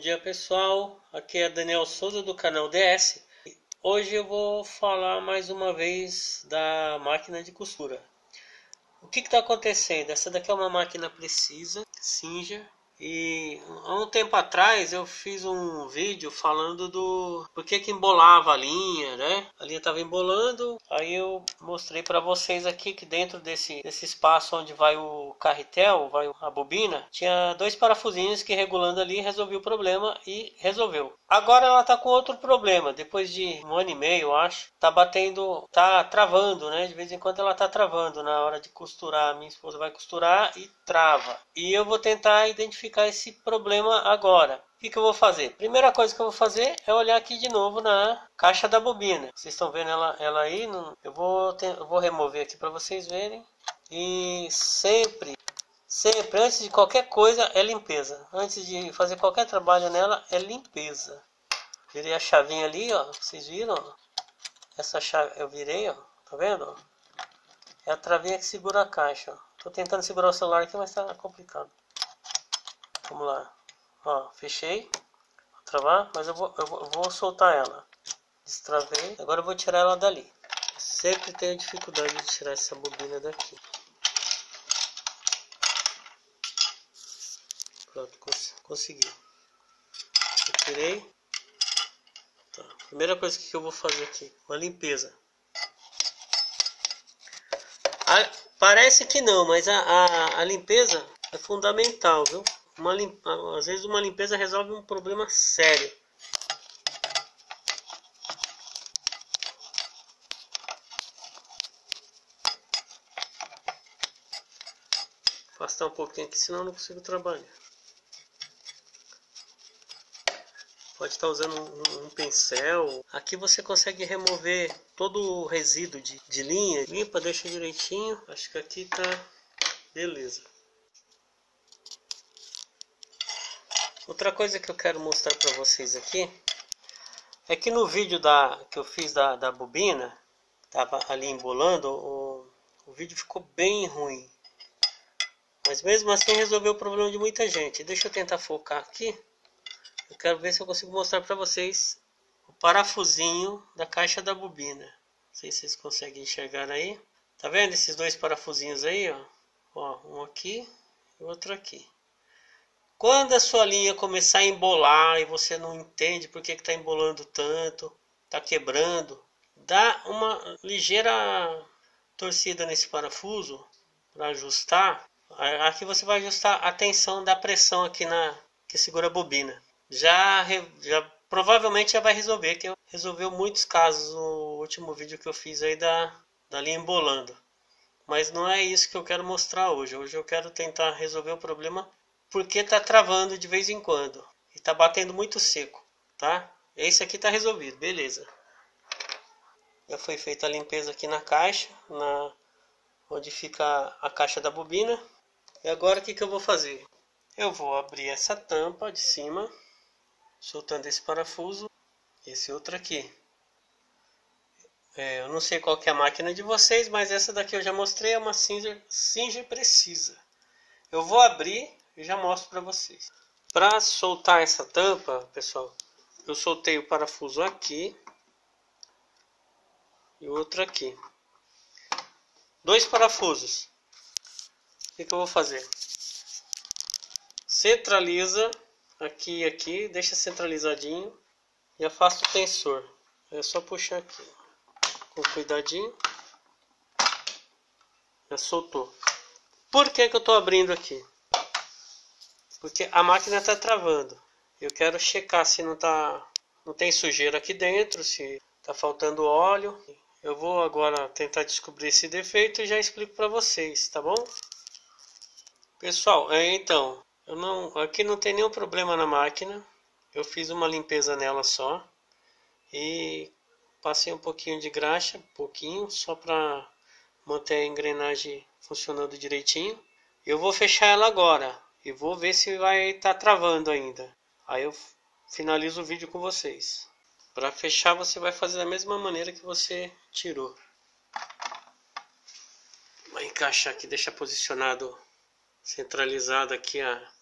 dia pessoal, aqui é Daniel Souza do canal DS. Hoje eu vou falar mais uma vez da máquina de costura. O que está acontecendo? Essa daqui é uma máquina precisa, Singer, e há um tempo atrás eu fiz um vídeo falando do por que que embolava a linha, né? A linha estava embolando, aí eu mostrei para vocês aqui que dentro desse, desse espaço onde vai o carretel, vai a bobina, tinha dois parafusinhos que regulando ali resolveu o problema e resolveu. Agora ela tá com outro problema, depois de um ano e meio, eu acho, tá batendo, tá travando, né? De vez em quando ela tá travando na hora de costurar. Minha esposa vai costurar e trava. E eu vou tentar identificar identificar esse problema agora. O que, que, eu vou fazer? Primeira coisa que eu vou fazer é olhar aqui de novo na caixa da bobina. Vocês estão vendo ela, ela aí? Eu, vou ter, eu vou remover aqui para vocês verem. E sempre, sempre, antes de qualquer coisa, é limpeza. Antes de fazer qualquer trabalho nela, é limpeza. Virei a chavinha ali, ó. Vocês viram? Essa chave eu virei, ó. Tá vendo? É a travinha que segura a caixa. Ó. Tô tentando segurar o celular aqui, mas tá complicado. Vamos lá. Ó, fechei. Vou travar, mas eu vou, eu vou, eu soltar ela. Destravei. Agora eu vou tirar ela dali. sempre tenho dificuldade de tirar essa bobina daqui. Pronto, cons consegui. Eu tirei. Tá. Primeira coisa que eu vou fazer aqui, uma limpeza. A, parece que não, mas a, a, a limpeza é fundamental, viu? Uma limpa, às vezes uma limpeza resolve um problema sério. Afastar um pouquinho aqui, senão eu não consigo trabalhar. Pode estar usando um, um, pincel. Aqui você consegue remover todo o resíduo de, de linha. Limpa, deixa direitinho. Acho que aqui tá beleza. Outra coisa que eu quero mostrar para vocês aqui é que no vídeo da, que eu fiz da, da bobina, estava ali embolando, o, o vídeo ficou bem ruim. Mas mesmo assim resolveu o problema de muita gente. Deixa eu tentar focar aqui. Eu quero ver se eu consigo mostrar para vocês o parafusinho da caixa da bobina. Não sei se vocês conseguem enxergar aí. Tá vendo esses dois parafusinhos aí, ó? Ó, um aqui e outro aqui. Quando a sua linha começar a embolar e você não entende por que está embolando tanto, está quebrando, dá uma ligeira torcida nesse parafuso para ajustar. Aqui você vai ajustar a tensão da pressão aqui na que segura a bobina. Já, já provavelmente já vai resolver, que resolveu muitos casos no último vídeo que eu fiz aí da, da linha embolando. Mas não é isso que eu quero mostrar hoje. Hoje eu quero tentar resolver o problema porque tá travando de vez em quando e tá batendo muito seco, tá? Esse aqui tá resolvido, beleza. Já foi feita a limpeza aqui na caixa, na onde fica a caixa da bobina. E agora o que, que eu vou fazer? Eu vou abrir essa tampa de cima, soltando esse parafuso, esse outro aqui. É, eu não sei qual que é a máquina de vocês, mas essa daqui eu já mostrei, é uma Singer, Singer Precisa. Eu vou abrir e já mostro para vocês. Para soltar essa tampa, pessoal, eu soltei o parafuso aqui e outro aqui. Dois parafusos. O que, que eu vou fazer? Centraliza aqui e aqui, deixa centralizadinho e afasta o tensor. É só puxar aqui, com cuidadinho. Já soltou. Por que, que eu estou abrindo aqui? Porque a máquina está travando. Eu quero checar se não tá, não tem sujeira aqui dentro, se está faltando óleo. Eu vou agora tentar descobrir esse defeito e já explico para vocês, tá bom? Pessoal, é, então, eu não, aqui não tem nenhum problema na máquina. Eu fiz uma limpeza nela só e passei um pouquinho de graxa, pouquinho, só para manter a engrenagem funcionando direitinho. Eu vou fechar ela agora e vou ver se vai estar tá travando ainda. Aí eu finalizo o vídeo com vocês. Para fechar, você vai fazer da mesma maneira que você tirou. Vai encaixar aqui, deixa posicionado, centralizado aqui a,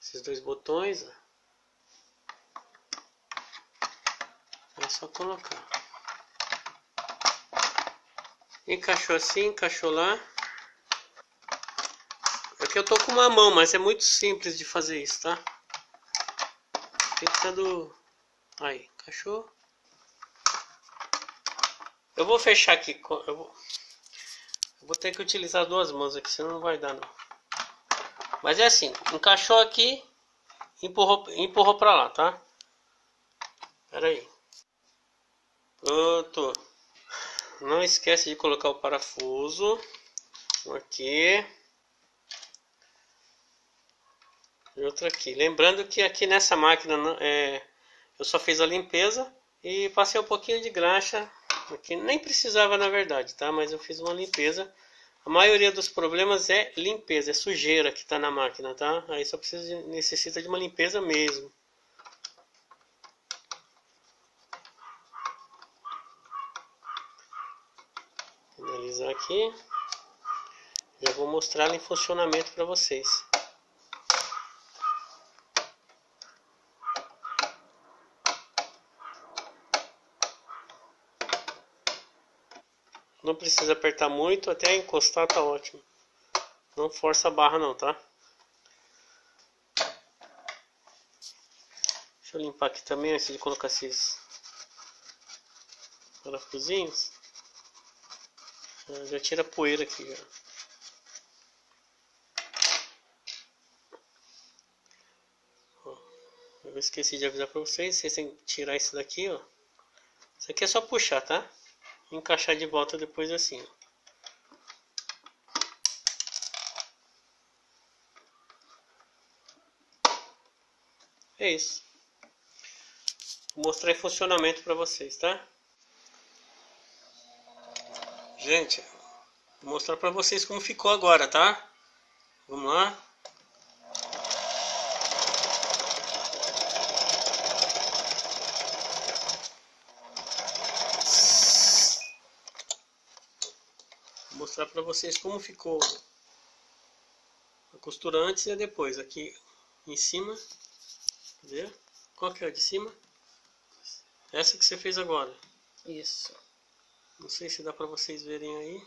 esses dois botões. Ó. É só colocar. Encaixou assim, encaixou lá. Aqui eu tô com uma mão, mas é muito simples de fazer isso, tá? Tentando... Aí, encaixou. Eu vou fechar aqui. Eu vou... eu vou ter que utilizar duas mãos aqui, senão não vai dar não. Mas é assim, encaixou aqui, empurrou, empurrou pra lá, tá? Pera aí. Pronto. Não esquece de colocar o parafuso. Aqui. Outro aqui. Lembrando que aqui nessa máquina é, eu só fiz a limpeza e passei um pouquinho de graxa. Aqui nem precisava na verdade, tá? Mas eu fiz uma limpeza. A maioria dos problemas é limpeza, é sujeira que está na máquina, tá? Aí só precisa de, necessita de uma limpeza mesmo. finalizar aqui. Já vou mostrar em funcionamento para vocês. Não precisa apertar muito, até encostar tá ótimo. Não força a barra não, tá? Deixa eu limpar aqui também antes de colocar esses parafusinhos. Já tira a poeira aqui, já. Eu esqueci de avisar para vocês, vocês têm que tirar isso daqui, ó. Isso aqui é só puxar, tá? Encaixar de volta depois assim. É isso. Vou mostrar em funcionamento para vocês, tá? Gente, vou mostrar para vocês como ficou agora, tá? Vamos lá. Mostrar para vocês como ficou a costura antes e depois. Aqui em cima, ver? Qual que é a de cima? Essa que você fez agora. Isso. Não sei se dá para vocês verem aí.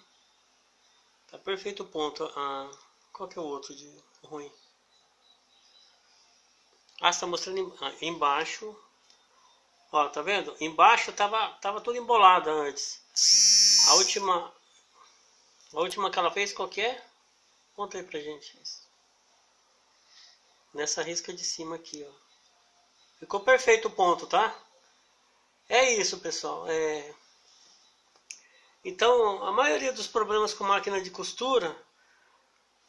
Tá perfeito o ponto. Ah, qual que é o outro de ruim? Ah, está mostrando ah, embaixo. Ó, tá vendo? Embaixo tava, tava tudo embolado antes. A última, a última que ela fez qual é? Conta aí pra gente. Nessa risca de cima aqui, ó. Ficou perfeito o ponto, tá? É isso, pessoal. É... Então, a maioria dos problemas com máquina de costura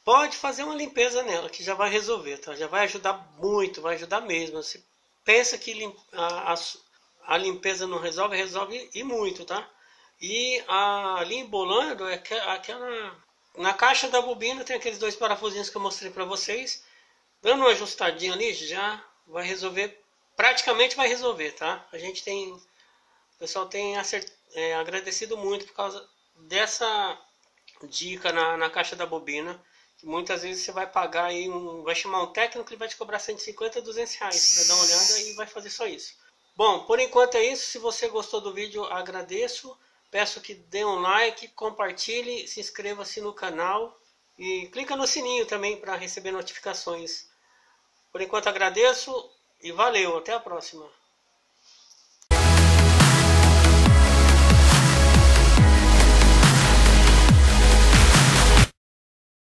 pode fazer uma limpeza nela, que já vai resolver, tá? Já vai ajudar muito, vai ajudar mesmo. Você pensa que a, a, a limpeza não resolve, resolve e muito, tá? E a, ali embolando, é aquela, na caixa da bobina tem aqueles dois parafusinhos que eu mostrei para vocês. Dando uma ajustadinha ali, já vai resolver, praticamente vai resolver, tá? A gente tem, o pessoal tem acertado é, agradecido muito por causa dessa dica na, na caixa da bobina. Que muitas vezes você vai pagar aí, um, vai chamar um técnico, ele vai te cobrar 150, 200 reais para dar uma olhada e vai fazer só isso. Bom, por enquanto é isso. Se você gostou do vídeo, agradeço. Peço que dê um like, compartilhe, se inscreva-se no canal e clica no sininho também para receber notificações. Por enquanto agradeço e valeu. Até a próxima.